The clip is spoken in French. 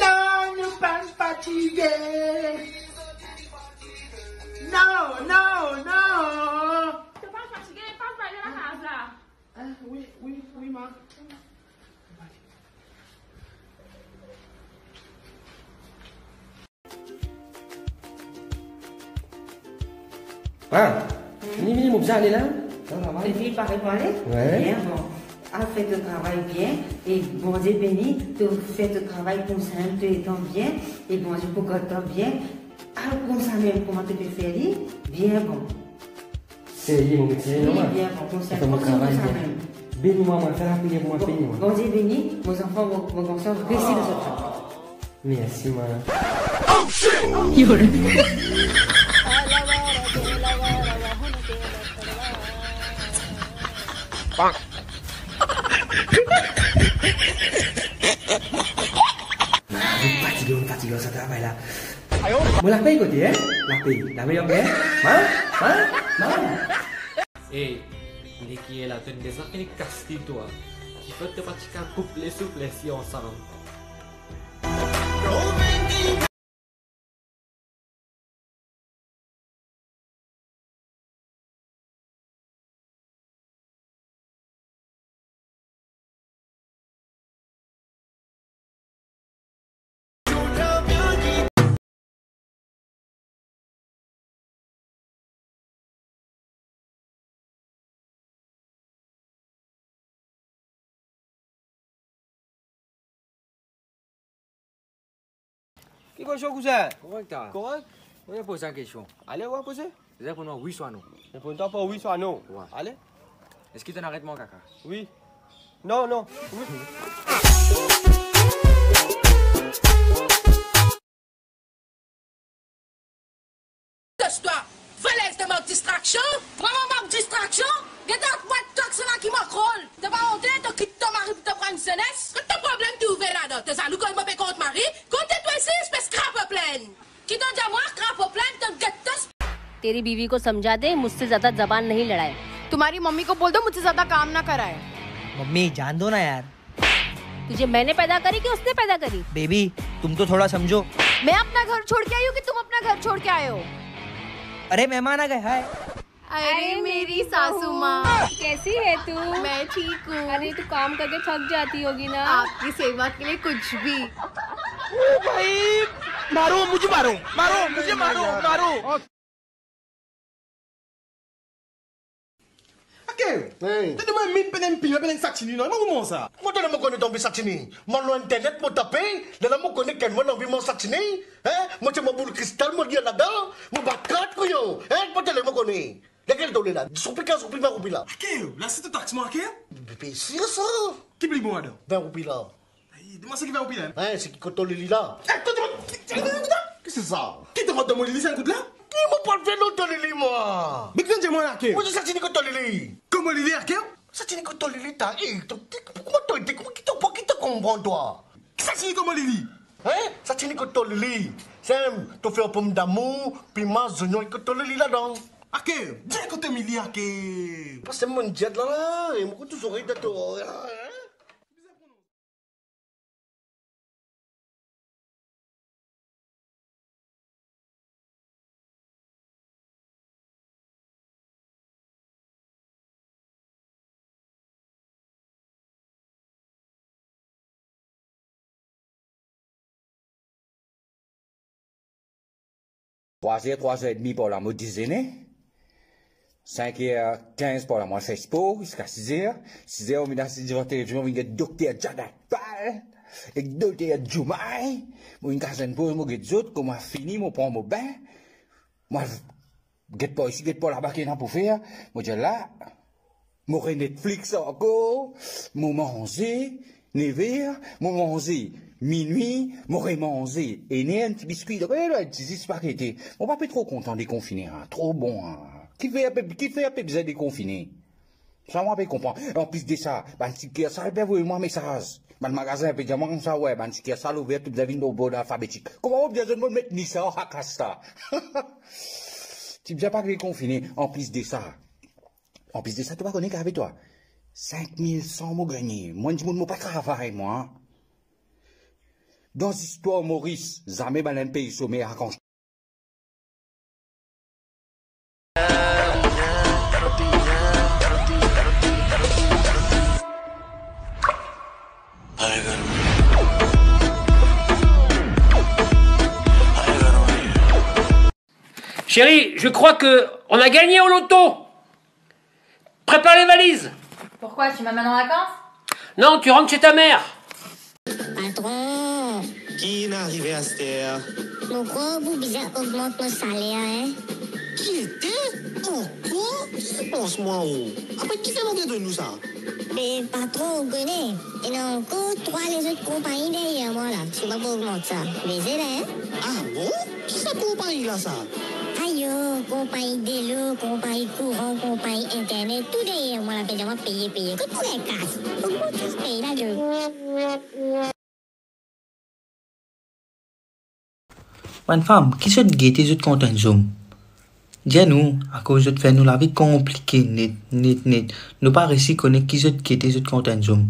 Non, nous pas fatigués. Non, non, non. T'es pas fatigué, pas pour aller à la casa. Ah, oui, oui, oui, ma. Ah, ni vini mon aller là Ça va Les filles parler? Ouais. Bien, bon. A fait le travail bien. Et bon Dieu béni, tu fais le travail comme ça, tu étant bien. Et bon Dieu pour bien. Alors comme ça même, comment tu peux faire? Bien bon. C'est mon métier, Oui, non bien bon. Comme ça, C'est mon comme ça, bien. même. Bénis-moi, moi, fais la prière pour moi, Bon, bénis-moi. bon Dieu béni, vos enfants, vos, garçons, réussissent de ce travail. Merci, moi. Nah, vous fatiguez, vous fatiguez, ça travaille là. Moi, la paye côté, hein La paye. La meilleure paye, hein Hein Hein Eh, ni qui est la tête des arcs et castis toi. Qui fait te pratiquer un Qui question, cousin Correct, t'as. Correct On va poser une question. Allez, on va poser? C'est pour nous, oui, soit non. Réponds-toi pas oui, soit non. Ouais. Allez Est-ce que tu arrêtes mon caca? Oui. Non, non. Oui. Laisse-toi Valèse de ma distraction Vraiment ma distraction तेरी बीवी को समझा दे मुझसे ज़्यादा जबान नहीं लड़ाए। तुम्हारी मम्मी को बोल दो मुझसे ज़्यादा काम ना कराए। मम्मी जान दो ना यार। तुझे मैंने पैदा करी कि उसने पैदा करी? बेबी तुम तो थोड़ा समझो। मैं अपना घर छोड़ के आई हूँ कि तुम अपना घर छोड़ के आए हो? अरे मेहमान आ गए हाय। अरे मेरी सासू माँ। कैसी है तू? मैं ठीक हूँ। अरे तू काम करके थक जाती होगी ना। आपकी सेवा के लिए कुछ भी। ओ भाई मारो मुझे मारो मारो मुझे मारो मारो। Moi, je ne connais pas Saxini. Moi, internet, moi, tapé. Boule cristal, moi, dis là-dedans. Moi, bakat, couillon. Moi, je ne connais. Laquelle donne là? Soupi, qu'un soupi, 20 roupies là. Ok, là c'est taxe marqué? Bébé, c'est ça. Qui blie moi, là? 20 roupies là. Dis-moi ce qui va au pile. C'est qui là. Qu'est-ce que c'est ça? Qui te m'a demandé de un coup de là? mo palvelo tolili mo bikinje mo lake mo sa tini tolili como li lake sa tini tolili ta e to ko to te ko kito po kito ko bon toi sa tini ko hein sa tini ko tolili sem to feo pom d'amour pima zonyo ko tolili la donc Ake, dia ko te miliake. Pas semon jet la la, e mo tu sore da to. 3h, 3h30 pour la mode 5h15 pour la mode expo, jusqu'à 6h. 6h, on vient d'assister à la télévision, on vient de docteur et docteur Jumai. On vient de une pause, on de comme on fini, on prend mon bain. Moi, je pas ici, je pas là-bas, qu'il y a pour faire. Moi, je là, moi, Netflix encore, moi, manger. Moi. Minuit, moi, manger. Et né, un petit biscuit, ouais, là, petit spaghetti. Mon papa est trop content des confinés, hein. Trop bon, hein. Qui fait un peu, qui fait un peu des confinés? Ça, moi, je comprends. En plus de ça, si qui ça, ben, vous, moi, message. Le magasin, ben, dis-moi comme ça, ouais, si qui ça, l'ouvert, vous avez une bonne alphabétique. Comment vous besoin de mettre ni ça, à Casta? Tu ne pas que les confinés. En plus de ça, En plus de ça, tu vas connaître avec toi. 5100 mots gagnés. Moi, je ne pas travailler, moi. Dans l'histoire, Maurice, jamais un pays sommet à quand Chérie, je crois que on a gagné au loto. Prépare les valises. Pourquoi Tu m'amènes en vacances? Non, tu rentres chez ta mère. Patron, Qui n'est arrivé à cette heure pourquoi vous bizarre augmente mon salaire, hein? Qui était? Pourquoi Pense-moi où Après, qui fait monter de nous ça? Mais patron, vous connaissez, il y a encore trois les autres compagnies derrière moi là. Tu vas pas augmenter ça. Mais c'est là, hein? Ah bon? Qui ça compagnie là ça? Oh, compagnie d'élo, compagnie courant, compagnie internet, tout derrière moi là, payé, payer, payer. Que tu les casses Augmente ce pays là, je. Wan fam, ki sot zot konten nou, a koz zot fè la vi komplike net, net, net. Nou pa resi konen ki sot zot konten zoom.